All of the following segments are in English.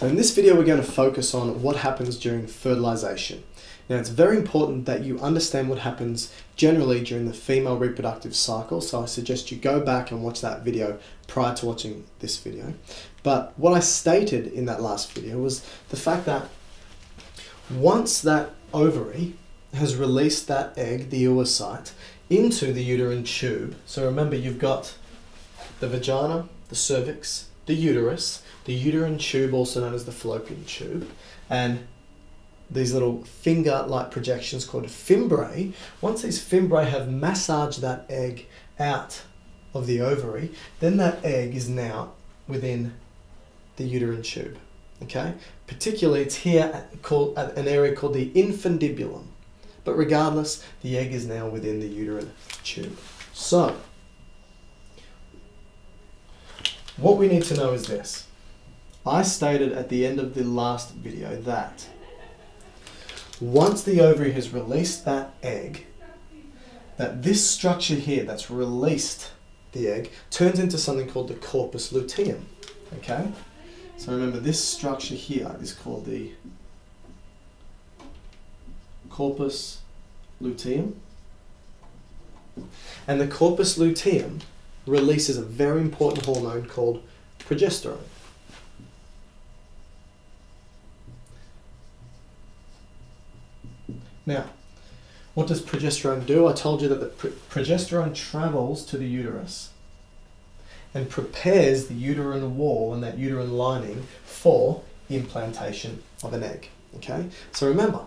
So in this video we're going to focus on what happens during fertilization. Now it's very important that you understand what happens generally during the female reproductive cycle, so I suggest you go back and watch that video prior to watching this video. But what I stated in that last video was the fact that once that ovary has released that egg, the oocyte, into the uterine tube, so remember you've got the vagina, the cervix, the uterus, the uterine tube, also known as the fallopian tube, and these little finger-like projections called fimbriae. Once these fimbriae have massaged that egg out of the ovary, then that egg is now within the uterine tube. Okay, particularly it's here at, called, at an area called the infundibulum. But regardless, the egg is now within the uterine tube. So, what we need to know is this. I stated at the end of the last video that once the ovary has released that egg, that this structure here that's released the egg turns into something called the corpus luteum. Okay? So remember this structure here is called the corpus luteum. And the corpus luteum releases a very important hormone called progesterone. Now, what does progesterone do? I told you that the progesterone travels to the uterus and prepares the uterine wall and that uterine lining for implantation of an egg. Okay, so remember,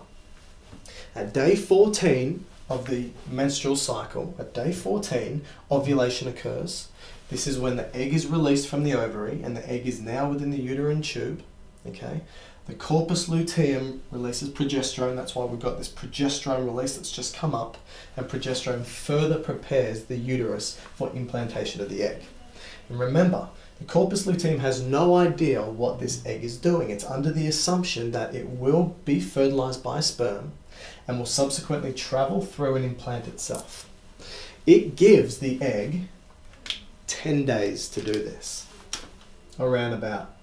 at day 14 of the menstrual cycle, at day 14, ovulation occurs. This is when the egg is released from the ovary and the egg is now within the uterine tube. Okay, the corpus luteum releases progesterone. That's why we've got this progesterone release that's just come up, and progesterone further prepares the uterus for implantation of the egg. And remember, the corpus luteum has no idea what this egg is doing. It's under the assumption that it will be fertilized by sperm and will subsequently travel through and implant itself. It gives the egg 10 days to do this, around about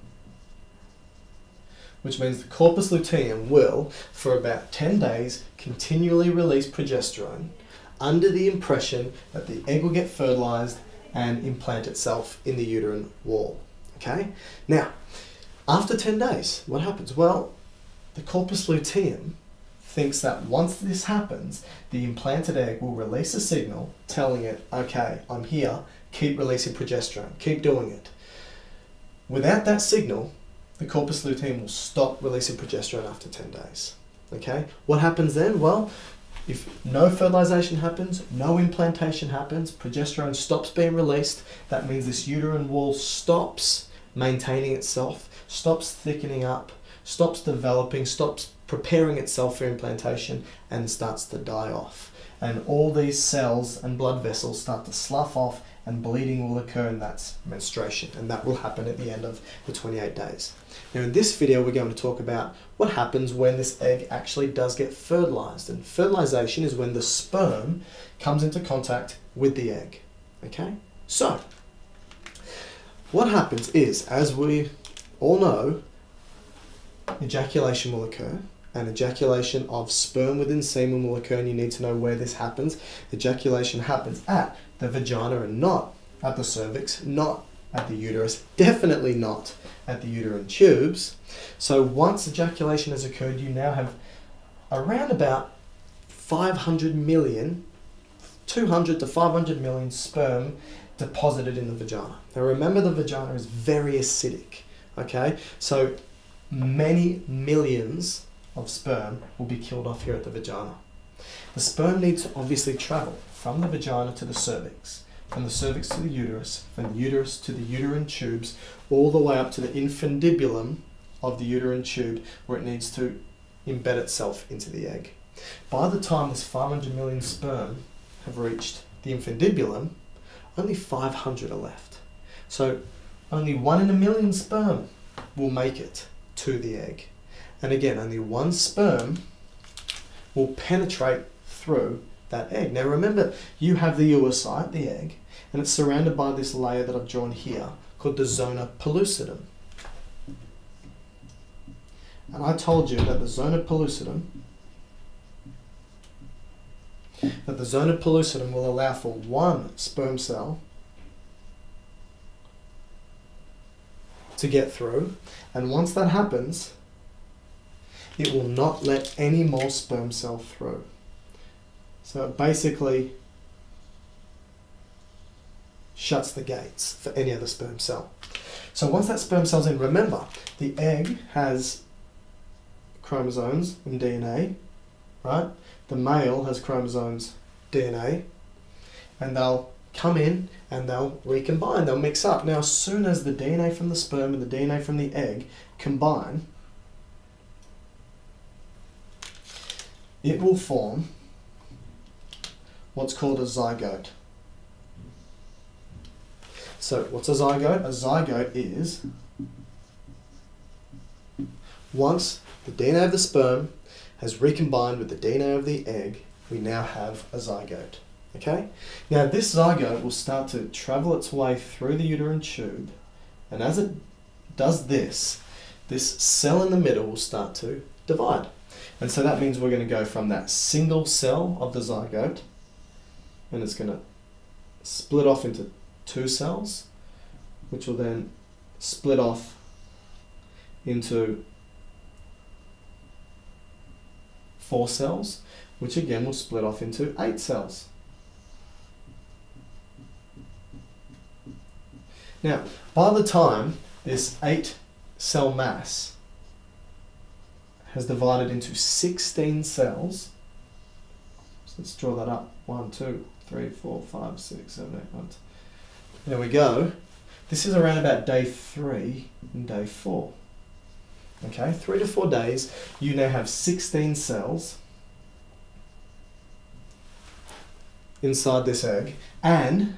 which means the corpus luteum will, for about 10 days, continually release progesterone under the impression that the egg will get fertilized and implant itself in the uterine wall. Okay? Now, after 10 days, what happens? Well, the corpus luteum thinks that once this happens, the implanted egg will release a signal telling it, okay, I'm here, keep releasing progesterone, keep doing it. Without that signal, the corpus luteum will stop releasing progesterone after 10 days. Okay, what happens then? Well, if no fertilization happens, no implantation happens, progesterone stops being released, that means this uterine wall stops maintaining itself, stops thickening up, stops developing, stops preparing itself for implantation, and starts to die off. And all these cells and blood vessels start to slough off and bleeding will occur and that's menstruation and that will happen at the end of the 28 days. Now in this video we're going to talk about what happens when this egg actually does get fertilized and fertilization is when the sperm comes into contact with the egg. Okay, so what happens is as we all know ejaculation will occur and ejaculation of sperm within semen will occur and you need to know where this happens. Ejaculation happens at the vagina and not at the cervix, not at the uterus, definitely not at the uterine tubes. So once ejaculation has occurred, you now have around about 500 million, 200 to 500 million sperm deposited in the vagina. Now remember the vagina is very acidic, okay? So many millions of sperm will be killed off here at the vagina. The sperm needs to obviously travel from the vagina to the cervix, from the cervix to the uterus, from the uterus to the uterine tubes, all the way up to the infundibulum of the uterine tube where it needs to embed itself into the egg. By the time this 500 million sperm have reached the infundibulum, only 500 are left. So only one in a million sperm will make it to the egg. And again, only one sperm will penetrate through that egg. Now remember, you have the oocyte, the egg, and it's surrounded by this layer that I've drawn here called the zona pellucidum. And I told you that the zona pellucidum that the zona pellucidum will allow for one sperm cell to get through, and once that happens, it will not let any more sperm cell through. So it basically shuts the gates for any other sperm cell. So once that sperm cell's in, remember, the egg has chromosomes and DNA, right? The male has chromosomes, DNA, and they'll come in and they'll recombine, they'll mix up. Now, as soon as the DNA from the sperm and the DNA from the egg combine, it will form what's called a zygote. So, what's a zygote? A zygote is once the DNA of the sperm has recombined with the DNA of the egg, we now have a zygote. Okay? Now, this zygote will start to travel its way through the uterine tube, and as it does this, this cell in the middle will start to divide. And so that means we're going to go from that single cell of the zygote, and it's going to split off into two cells, which will then split off into four cells, which again will split off into eight cells. Now, by the time this eight cell mass has divided into 16 cells, so let's draw that up. One, two, three, four, five, six, seven, eight, nine. There we go. This is around about day three and day four. Okay, three to four days, you now have 16 cells inside this egg, and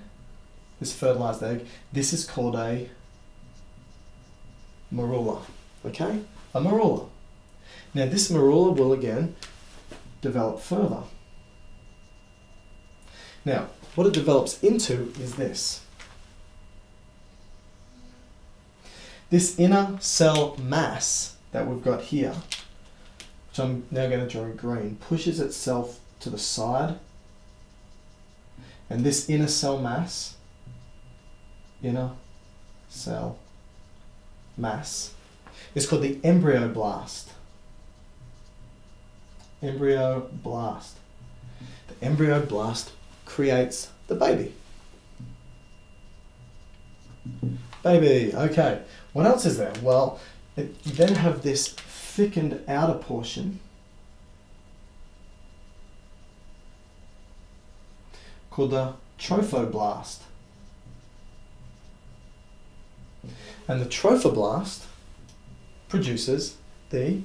this fertilized egg, this is called a morula. Okay, a morula. Now, this morula will again develop further. Now, what it develops into is this. This inner cell mass that we've got here, which I'm now going to draw green, pushes itself to the side. And this inner cell mass, inner cell mass, It's called the embryoblast. Embryoblast. The embryoblast creates the baby. Baby, okay. What else is there? Well, it, you then have this thickened outer portion called the trophoblast. And the trophoblast produces the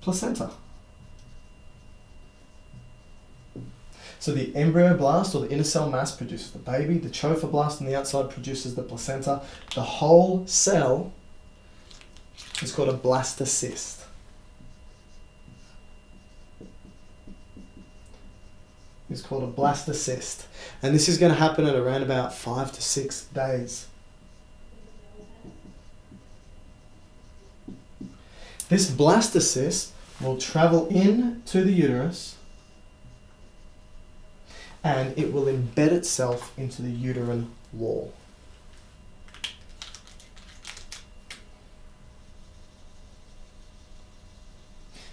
placenta. So the embryoblast or the inner cell mass produces the baby, the trophoblast on the outside produces the placenta. The whole cell is called a blastocyst. It's called a blastocyst. And this is going to happen at around about five to six days. This blastocyst will travel in to the uterus and it will embed itself into the uterine wall.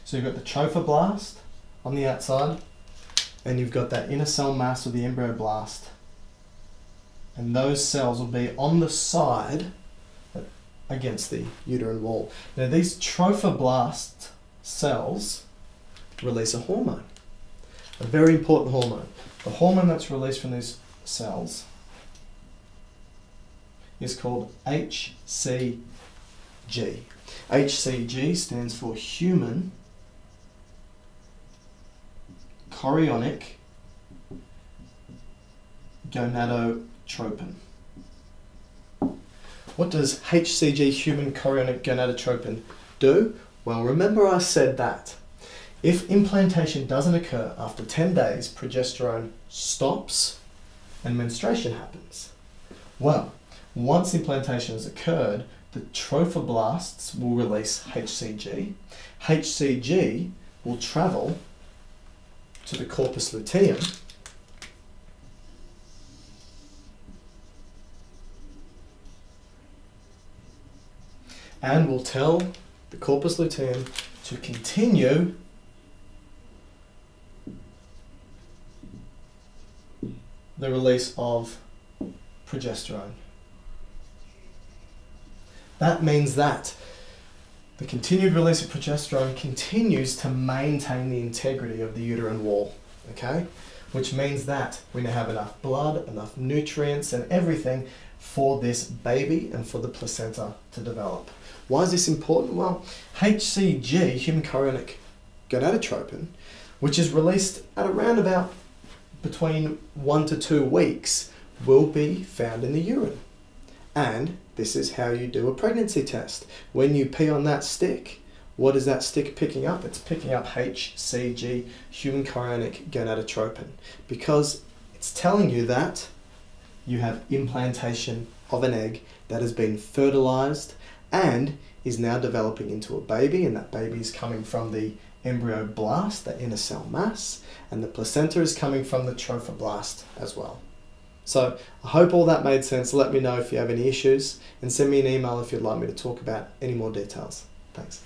So you've got the trophoblast on the outside, and you've got that inner cell mass or the embryoblast. And those cells will be on the side against the uterine wall. Now these trophoblast cells release a hormone, a very important hormone. The hormone that's released from these cells is called HCG. HCG stands for human chorionic gonadotropin. What does HCG, human chorionic gonadotropin, do? Well, remember I said that if implantation doesn't occur after 10 days, progesterone stops and menstruation happens. Well, once implantation has occurred, the trophoblasts will release HCG. HCG will travel to the corpus luteum and will tell the corpus luteum to continue the release of progesterone. That means that the continued release of progesterone continues to maintain the integrity of the uterine wall, okay? Which means that we now have enough blood, enough nutrients, and everything for this baby and for the placenta to develop. Why is this important? Well, HCG, human chorionic gonadotropin, which is released at around about between one to two weeks, will be found in the urine. And this is how you do a pregnancy test. When you pee on that stick, what is that stick picking up? It's picking up HCG, human chorionic gonadotropin, because it's telling you that you have implantation of an egg that has been fertilized and is now developing into a baby, and that baby is coming from the embryoblast, the inner cell mass, and the placenta is coming from the trophoblast as well. So I hope all that made sense. Let me know if you have any issues and send me an email if you'd like me to talk about any more details. Thanks.